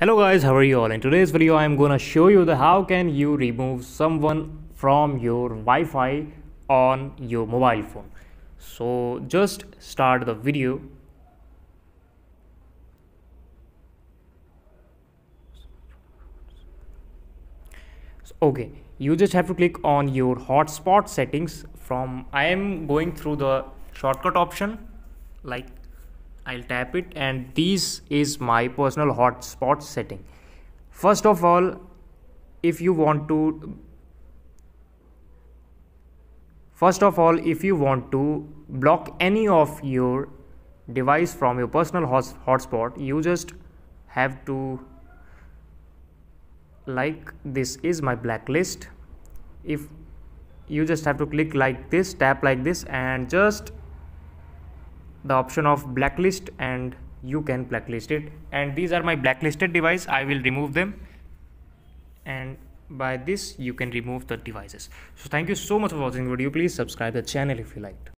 hello guys how are you all? In today's video i'm gonna show you the how can you remove someone from your wi-fi on your mobile phone. So just start the video. Okay you just have to click on your hotspot settings from i am going through the shortcut option like I'll tap it and this is my personal hotspot setting. First of all if you want to first of all if you want to block any of your device from your personal hotspot you just have to like this is my blacklist. If you just have to click like this tap like this and just the option of blacklist and you can blacklist it. And these are my blacklisted device. I will remove them. And by this you can remove the devices. So thank you so much for watching the video. Please subscribe the channel if you liked